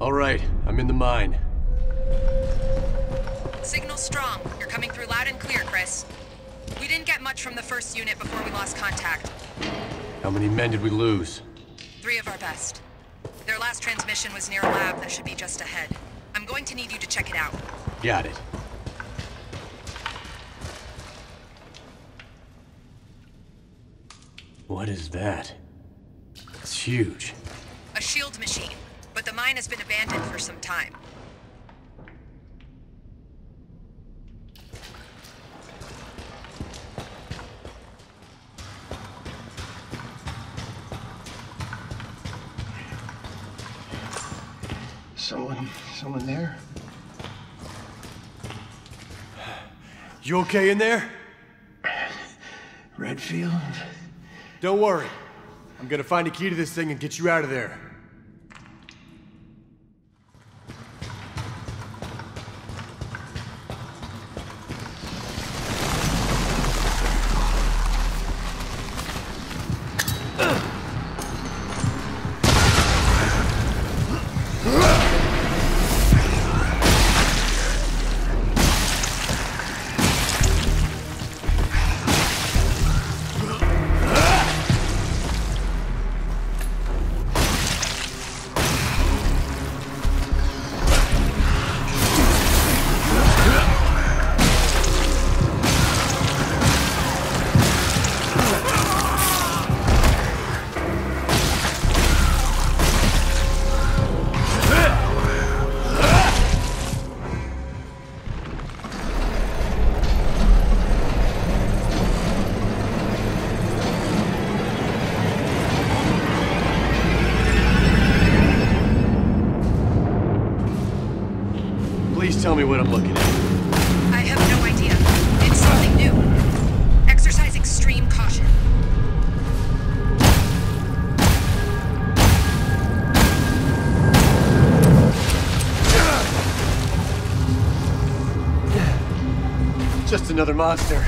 All right, I'm in the mine. Signal strong. You're coming through loud and clear, Chris. We didn't get much from the first unit before we lost contact. How many men did we lose? Three of our best. Their last transmission was near a lab that should be just ahead. I'm going to need you to check it out. Got it. What is that? It's huge. A shield machine, but the mine has been abandoned for some time. Someone, someone there? You okay in there? Redfield? Don't worry. I'm gonna find a key to this thing and get you out of there. Please tell me what I'm looking at. I have no idea. It's something new. Exercise extreme caution. Just another monster.